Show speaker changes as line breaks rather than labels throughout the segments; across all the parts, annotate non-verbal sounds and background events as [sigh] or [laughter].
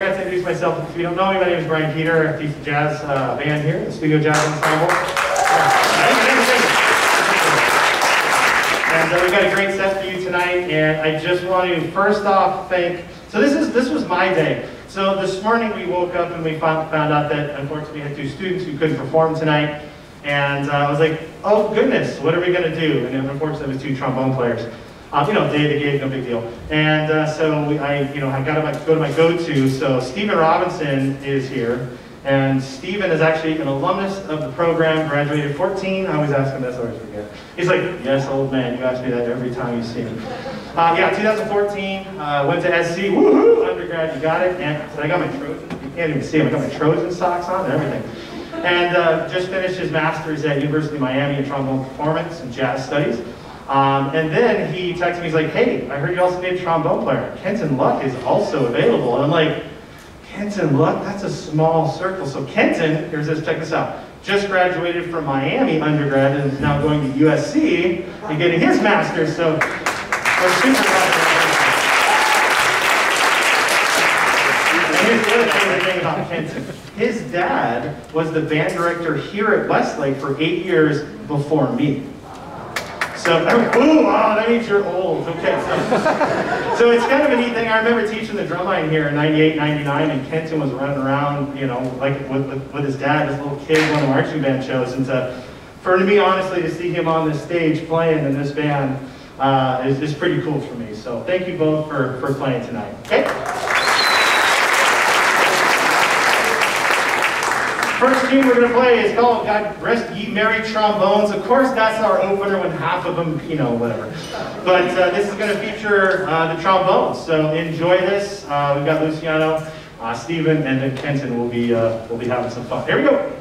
I got to introduce myself. If you don't know me, my name is Brian Peter. I teach the jazz uh, band here, the Studio Jazz Ensemble. And uh, we've got a great set for you tonight. And I just want to first off thank. So this is this was my day. So this morning we woke up and we found, found out that unfortunately we had two students who couldn't perform tonight. And uh, I was like, oh goodness, what are we going to do? And unfortunately it was two trombone players. Um, you know, day to day, no big deal. And uh, so we, I, you know, I got to my, go to my go-to. So Stephen Robinson is here, and Stephen is actually an alumnus of the program, graduated 14. I always ask him this, I always forget. He's like, yes, old man, you ask me that every time you see me. Uh, yeah, 2014, uh, went to SC, woohoo, undergrad, you got it. And so I got my Trojan, you can't even see them, I got my Trojan socks on and everything. And uh, just finished his master's at University of Miami in trombone performance and jazz studies. Um, and then he texted me, he's like, hey, I heard you also a trombone player. Kenton Luck is also available. And I'm like, Kenton Luck, that's a small circle. So Kenton, here's this, check this out. Just graduated from Miami undergrad and is now going to USC and getting his master's. So we're super proud And here's the other favorite thing about Kenton. His dad was the band director here at Westlake for eight years before me. So, ooh, wow, that means you're old. Okay, so, so it's kind of a neat thing. I remember teaching the drum line here in 98, 99, and Kenton was running around, you know, like with, with, with his dad, his little kid, going to marching band shows. And to, for me, honestly, to see him on this stage playing in this band uh, is, is pretty cool for me. So thank you both for, for playing tonight. Okay? First tune we're going to play is called God Rest Ye Merry Trombones. Of course, that's our opener when half of them, you know, whatever. But uh, this is going to feature uh, the trombones. So enjoy this. Uh, we've got Luciano, uh, Stephen, and Kenton will be, uh, will be having some fun. Here we go.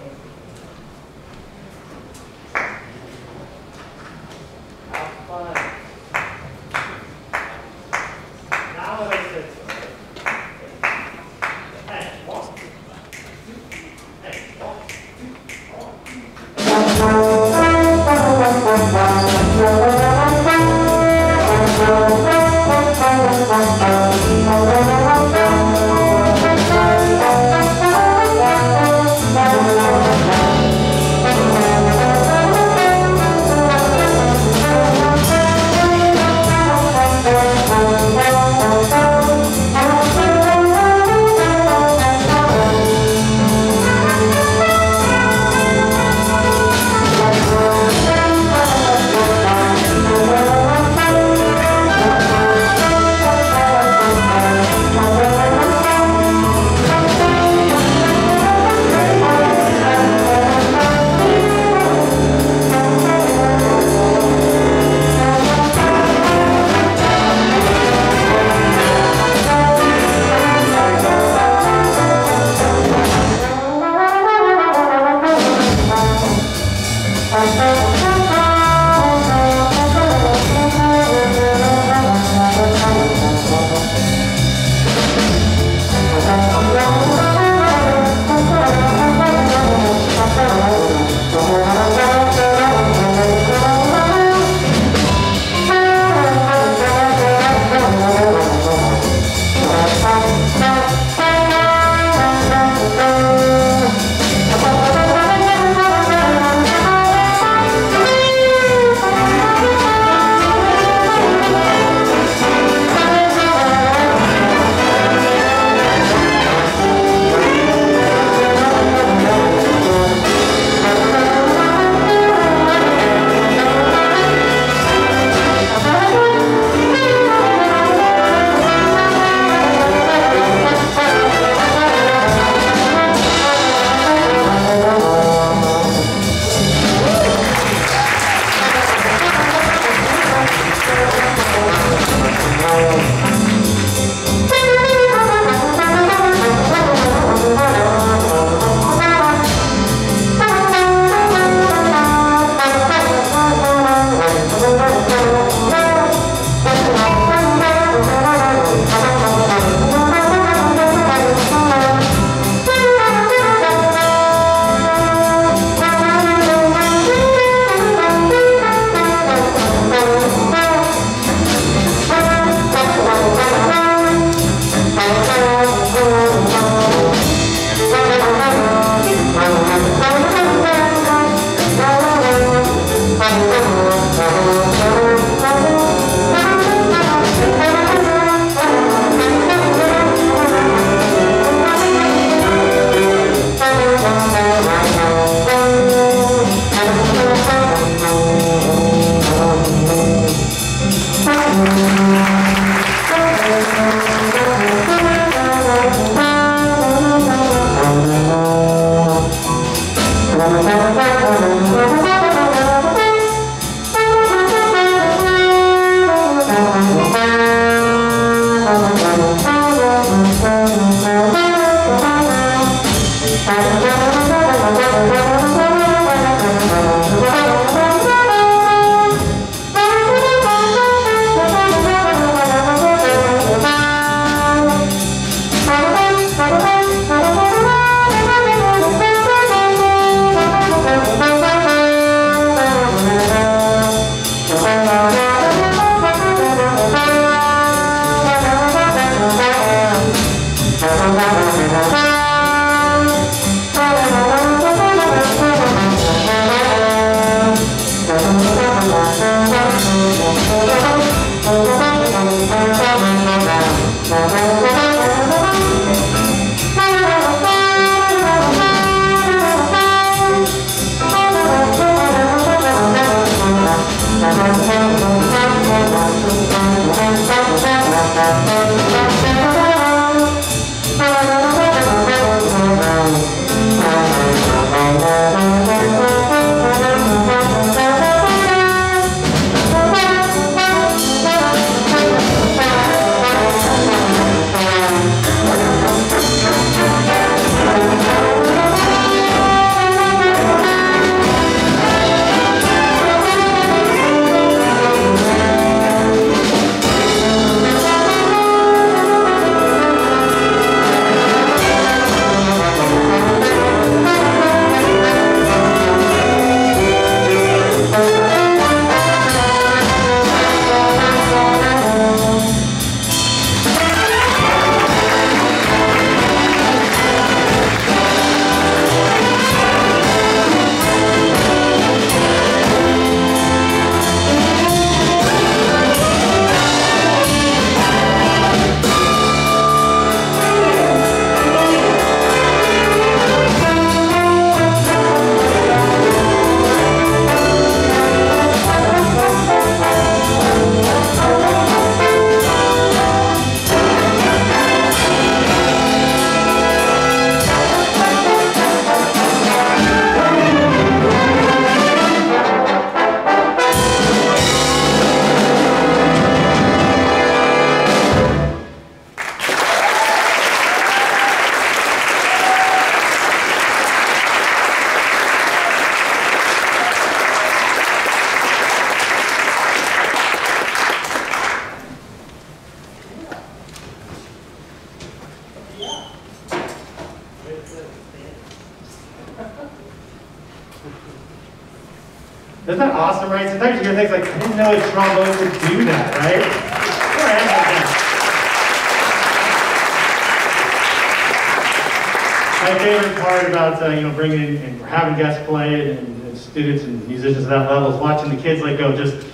Watching the kids like go just,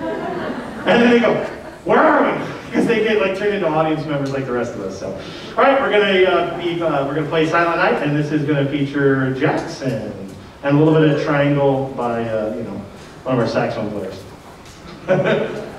and then they go, where are we? Because they get like turned into audience members like the rest of us. So, all right, we're gonna uh, be uh, we're gonna play Silent Night, and this is gonna feature Jackson and a little bit of Triangle by uh, you know one of our saxophone players. [laughs]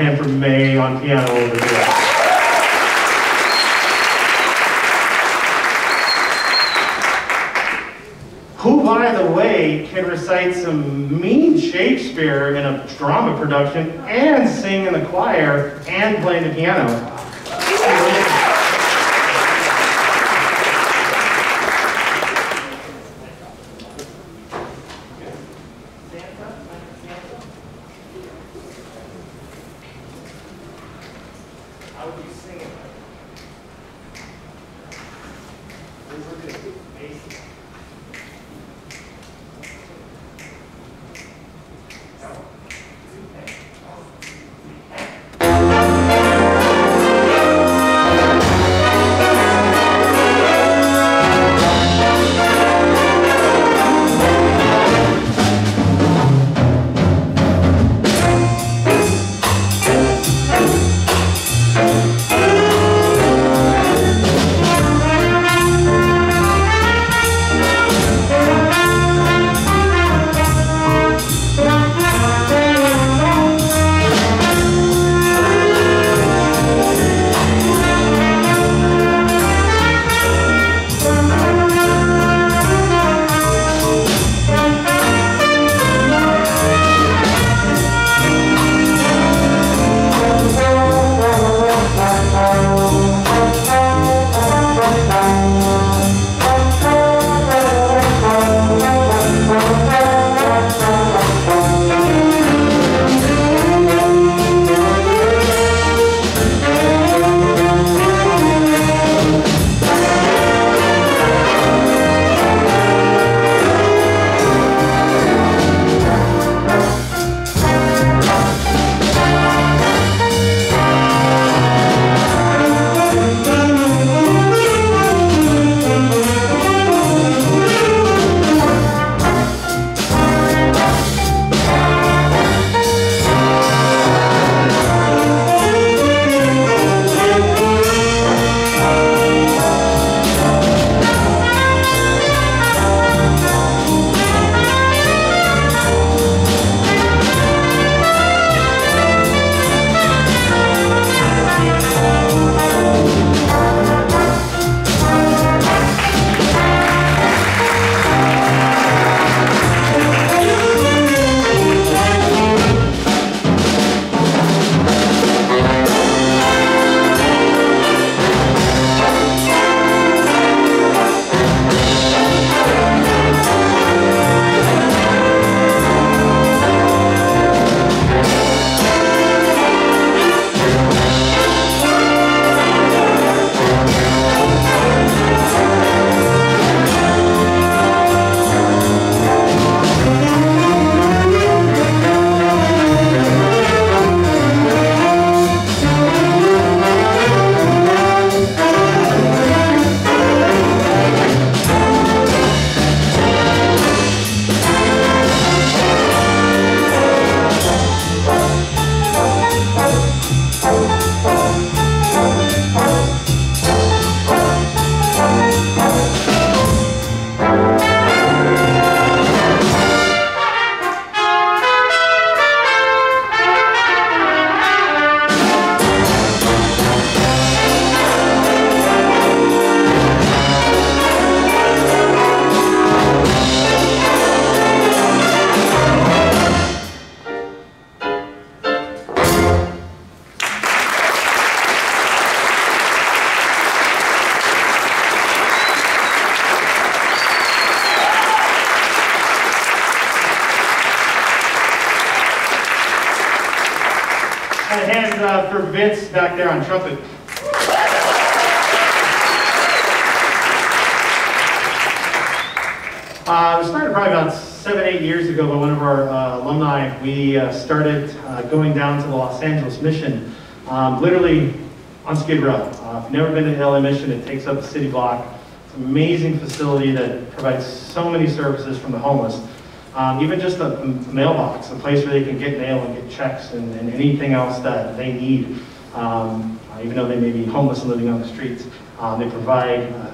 May on piano over here. Who, by the way, can recite some mean Shakespeare in a drama production and sing in the choir and play the piano? Back there on trumpet. Uh, it started probably about seven, eight years ago by one of our uh, alumni. We uh, started uh, going down to the Los Angeles Mission, um, literally on Skid Row. Uh, if you've never been to LA Mission, it takes up a city block. It's an amazing facility that provides so many services from the homeless. Um, even just a, a mailbox, a place where they can get mail and get checks and, and anything else that they need. Um, uh, even though they may be homeless and living on the streets, um, they provide uh,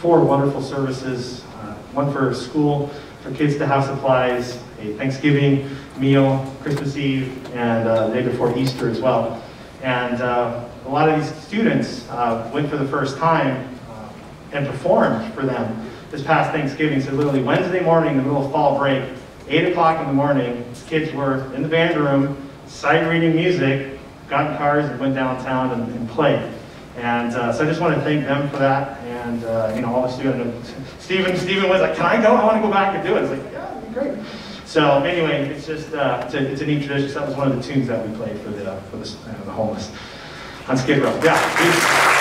four wonderful services. Uh, one for school, for kids to have supplies, a Thanksgiving meal, Christmas Eve, and uh, the day before Easter as well. And uh, a lot of these students went for the first time and performed for them this past Thanksgiving. So literally Wednesday morning, in the middle of fall break, 8 o'clock in the morning, kids were in the band room, sight reading music, got in cars and went downtown and, and played. And uh, so I just want to thank them for that, and uh, you know all the students. Stephen, Stephen was like, "Can I go? I want to go back and do it." I was like, "Yeah, it'd be great." So anyway, it's just uh, it's, a, it's a neat tradition. So that was one of the tunes that we played for the for the, uh, the homeless on Skid Row. Yeah.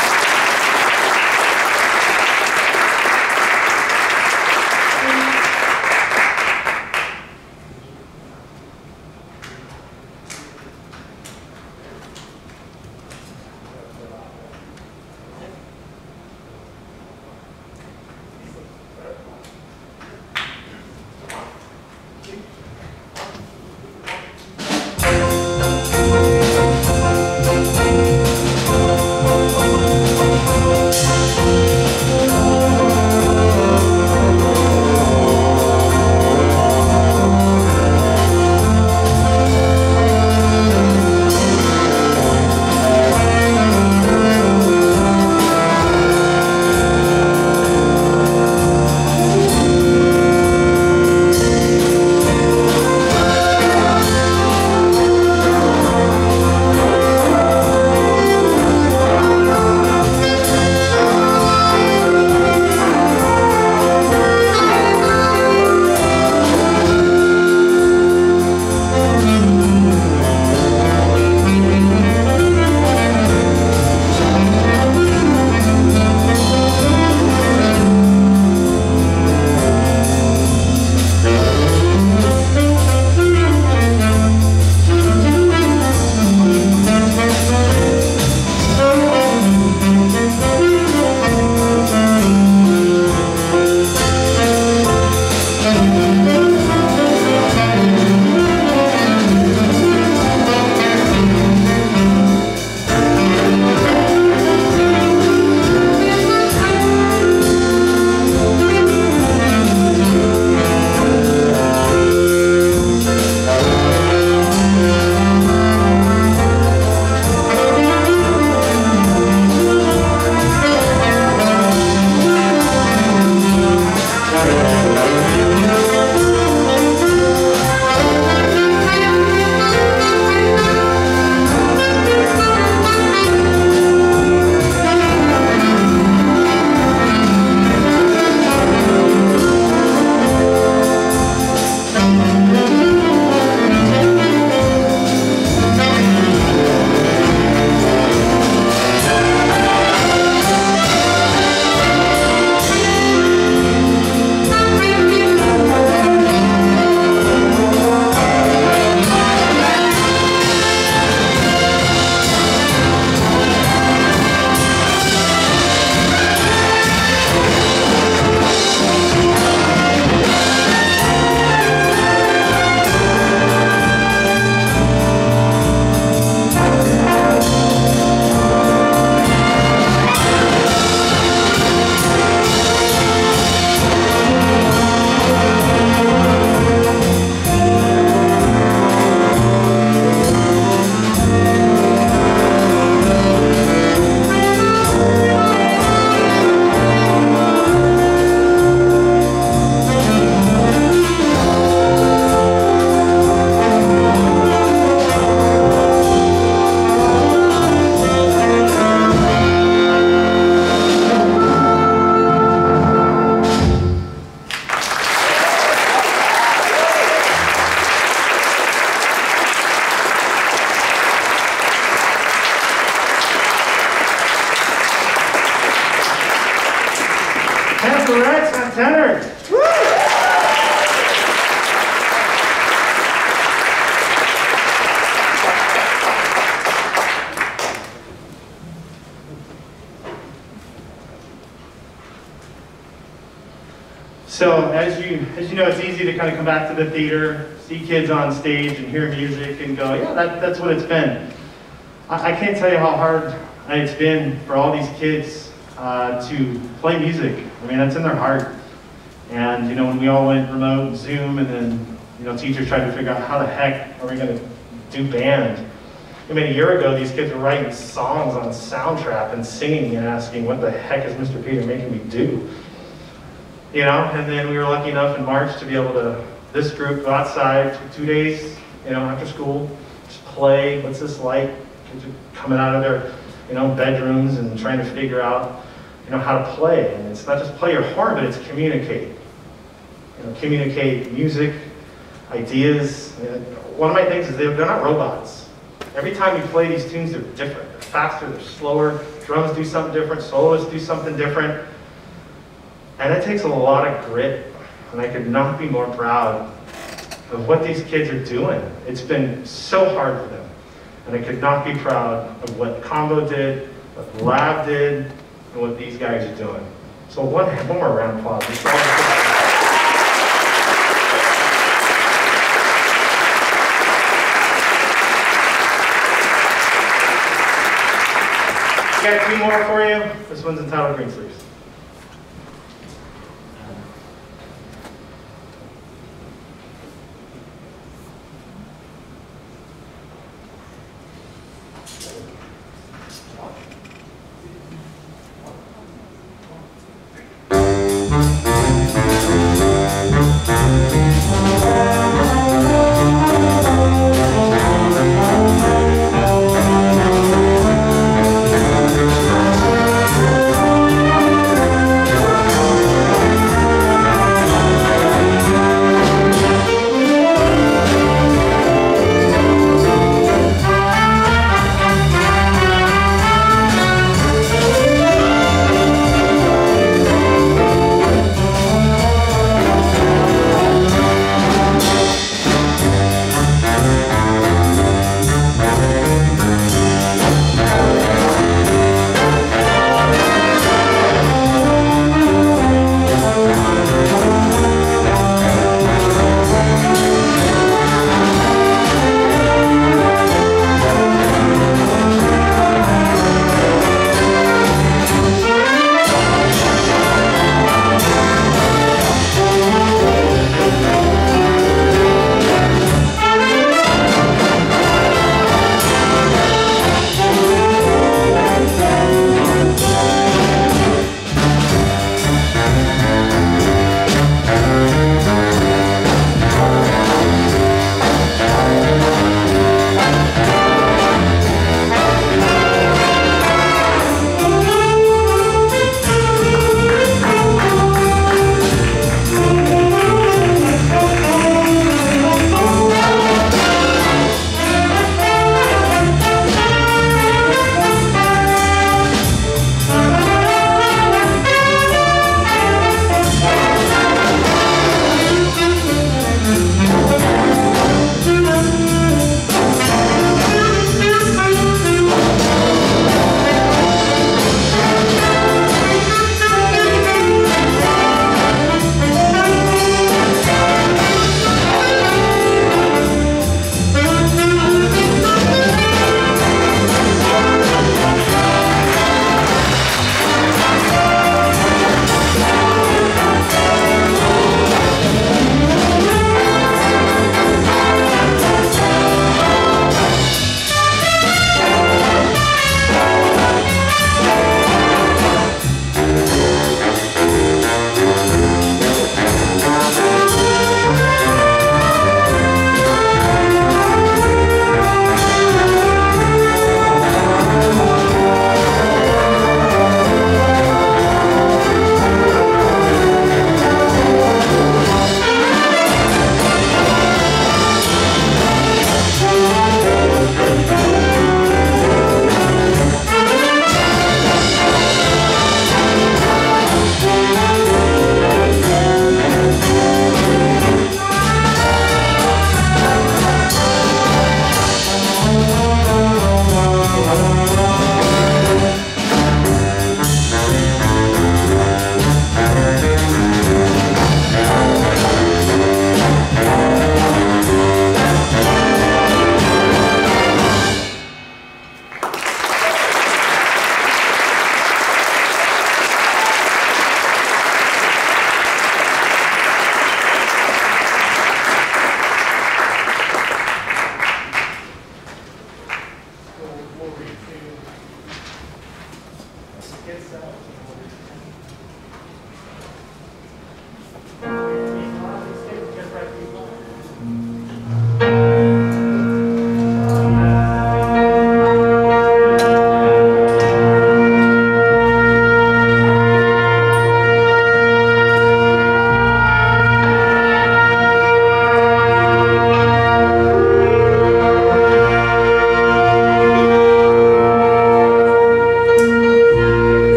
The theater, see kids on stage and hear music and go, yeah, that, that's what it's been. I, I can't tell you how hard it's been for all these kids uh, to play music. I mean, that's in their heart. And, you know, when we all went remote, and Zoom, and then you know, teachers tried to figure out how the heck are we going to do band. I mean, a year ago, these kids were writing songs on Soundtrap and singing and asking, what the heck is Mr. Peter making me do? You know, and then we were lucky enough in March to be able to, this group, go outside for two days, you know, after school, just play, what's this like? Coming out of their, you know, bedrooms and trying to figure out, you know, how to play. And it's not just play your horn, but it's communicate. You know, communicate music, ideas. One of my things is they're, they're not robots. Every time you play these tunes, they're different. They're faster, they're slower. Drums do something different, soloists do something different. And it takes a lot of grit, and I could not be more proud of what these kids are doing. It's been so hard for them. And I could not be proud of what Combo did, what Lab did, and what these guys are doing. So one, more round of applause. got two more for you. This one's entitled Green Sleeves.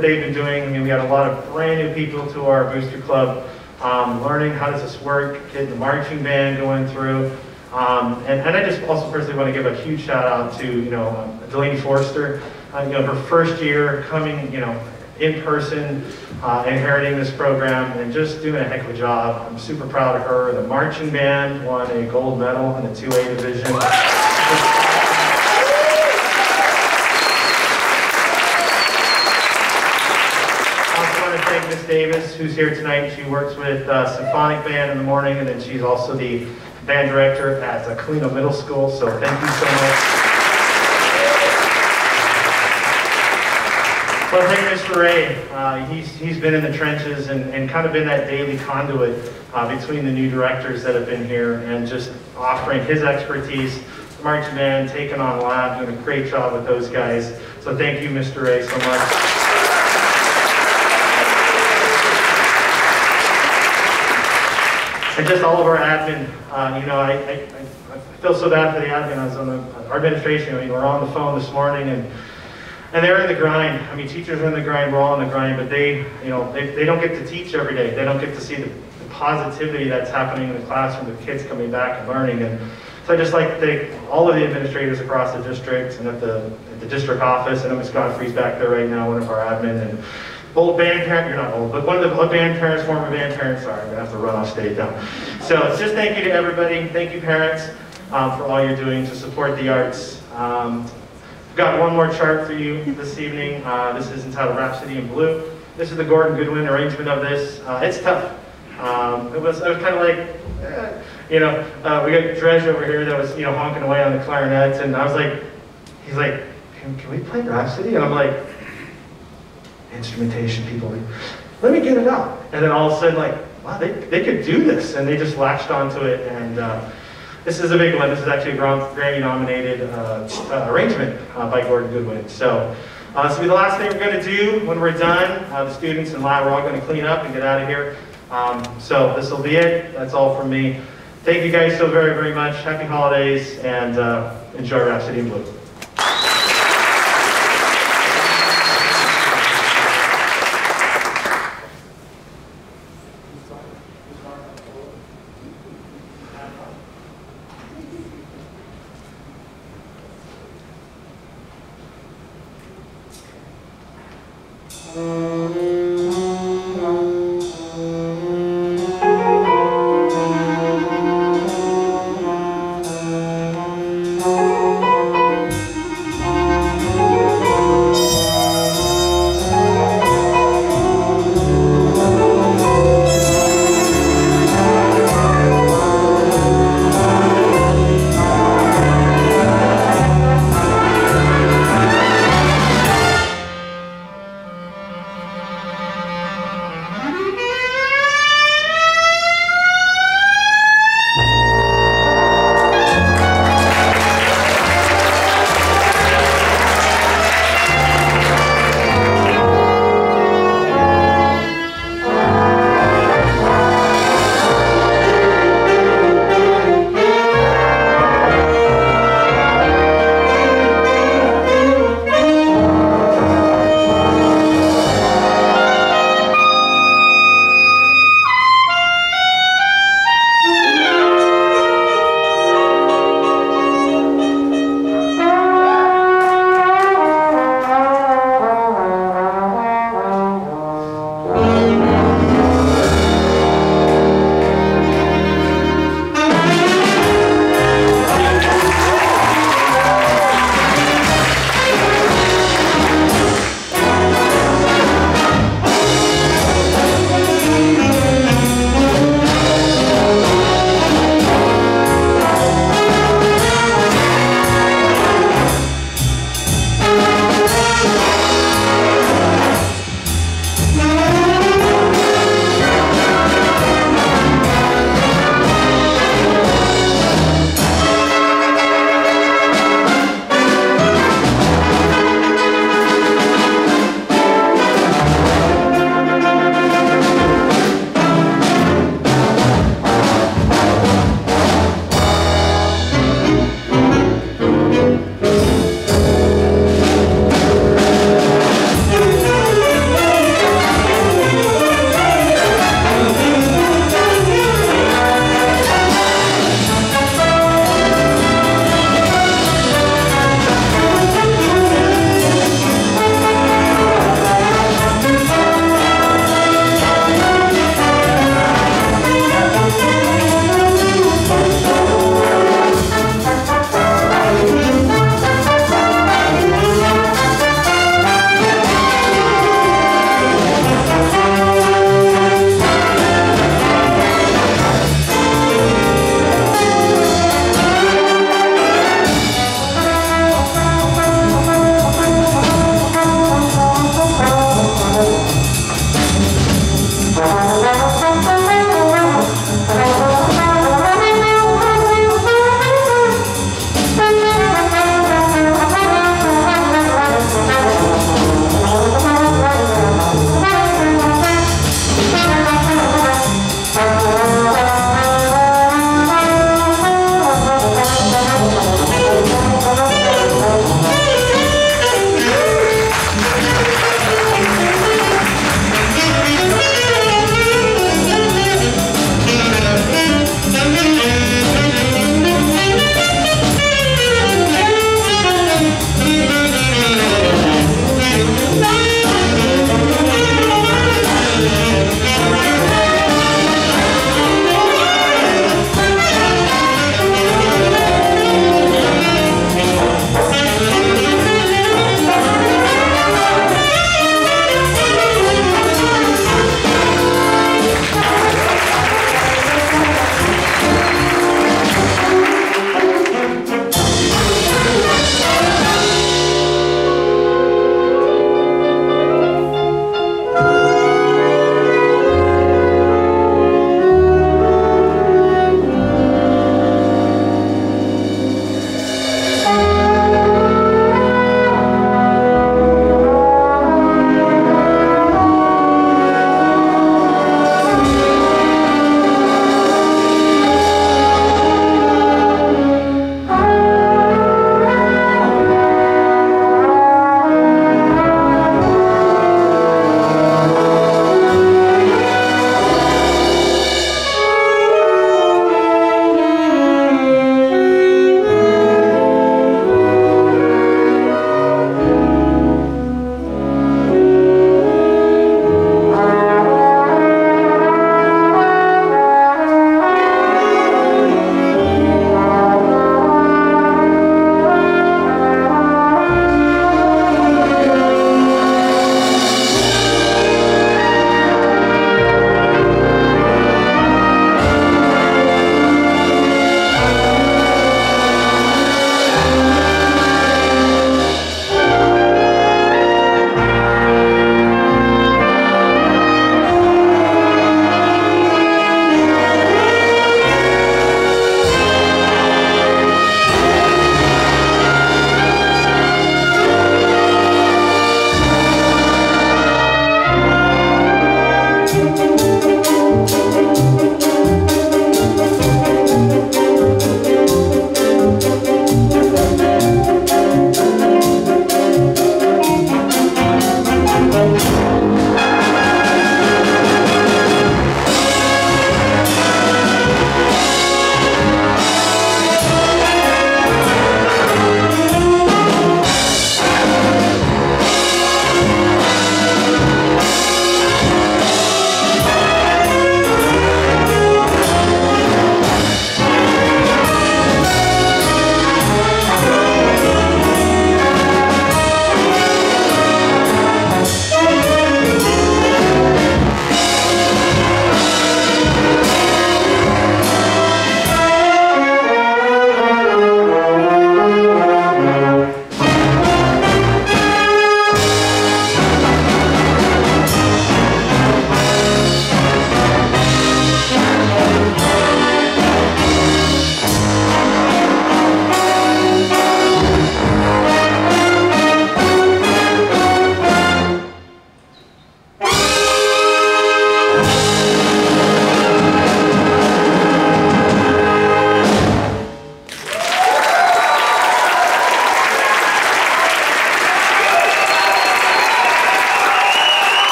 That they've been doing. I mean, we had a lot of brand new people to our booster club, um, learning how does this work, getting the marching band going through. Um, and, and I just also personally want to give a huge shout out to, you know, um, Delaney Forster. Uh, you know, her first year coming, you know, in person, uh, inheriting this program and just doing a heck of a job. I'm super proud of her. The marching band won a gold medal in the 2A division. I also want to thank Miss Davis, who's here tonight. She works with uh, Symphonic Band in the morning, and then she's also the band director at Colina Middle School. So thank you so much. Well, thank Mr. Ray. Uh, he's, he's been in the trenches and, and kind of been that daily conduit uh, between the new directors that have been here and just offering his expertise. Marching band, taking on lab, doing a great job with those guys. So thank you, Mr. Ray, so much. And just all of our admin, uh, you know, I, I, I feel so bad for the admin. I was on the, our administration, I mean, we're on the phone this morning and and they're in the grind. I mean, teachers are in the grind, we're all in the grind, but they, you know, they, they don't get to teach every day. They don't get to see the, the positivity that's happening in the classroom, the kids coming back and learning. And so I just like to thank all of the administrators across the district and at the, at the district office. And I know Ms. Godfrey's back there right now, one of our admin, and old band parent, you're not old, but one of the band parents, former band parents, sorry, I'm gonna have to run off stage now. So it's just thank you to everybody. Thank you parents um, for all you're doing to support the arts. Um, I've got one more chart for you this evening. Uh, this is entitled Rhapsody in Blue. This is the Gordon Goodwin arrangement of this. Uh, it's tough. Um, it was, I was kind of like, eh, you know, uh, we got Dredge over here that was, you know, honking away on the clarinets, and I was like, he's like, can, can we play Rhapsody? And I'm like, instrumentation people, let me get it out. And then all of a sudden, like, wow, they, they could do this, and they just latched onto it, and uh, this is a big one. This is actually a Grammy-nominated uh, uh, arrangement uh, by Gordon Goodwin. So, uh, this will be the last thing we're going to do when we're done. Uh, the students and lab are all going to clean up and get out of here. Um, so, this will be it. That's all from me. Thank you guys so very, very much. Happy holidays, and uh, enjoy Rhapsody in Blue.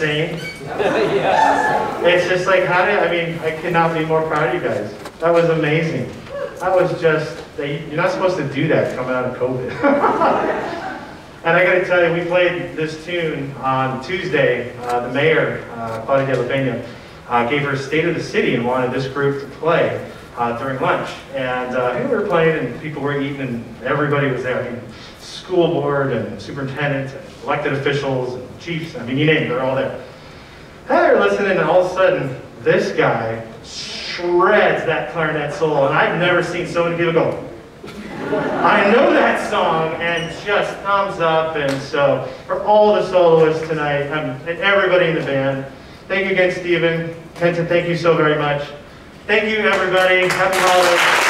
Insane? [laughs] It's just like, how did, I mean, I cannot be more proud of you guys. That was amazing. That was just, they- you're not supposed to do that coming out of COVID. [laughs] And I gotta tell you, we played this tune on Tuesday. Uh, the mayor, uh, Claudia De La Peña, uh, gave her State of the City and wanted this group to play uh, during lunch. And uh, we were playing and people were eating and everybody was there. I mean, school board and superintendent, and elected officials and chiefs, I mean, you name it, they're all there. They're listening and all of a sudden, this guy shreds that clarinet solo. And I've never seen so many people go, I know that song and just thumbs up. And so for all the soloists tonight um, and everybody in the band, thank you again, Stephen. Kenton, thank you so very much. Thank you, everybody. Happy holidays.